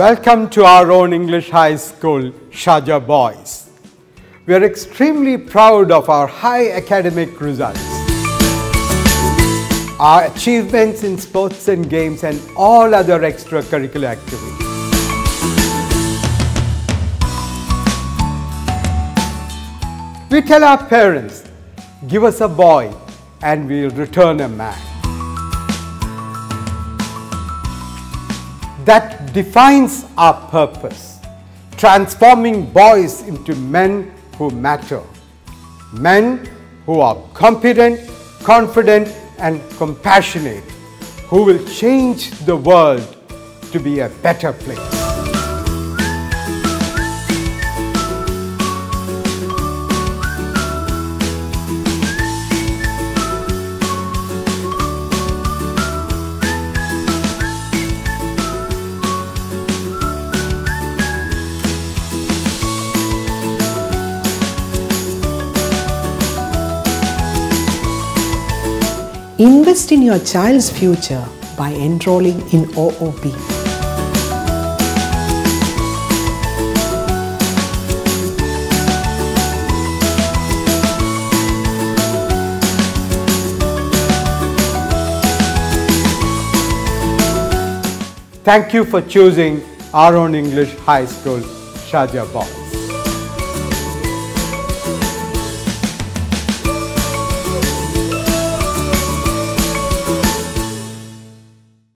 Welcome to our own English High School, Sharjah Boys. We are extremely proud of our high academic results. Our achievements in sports and games and all other extracurricular activities. We tell our parents, give us a boy and we'll return a man. That defines our purpose, transforming boys into men who matter. Men who are competent, confident and compassionate, who will change the world to be a better place. Invest in your child's future by enrolling in OOB. Thank you for choosing our own English High School, Sharjah Boys.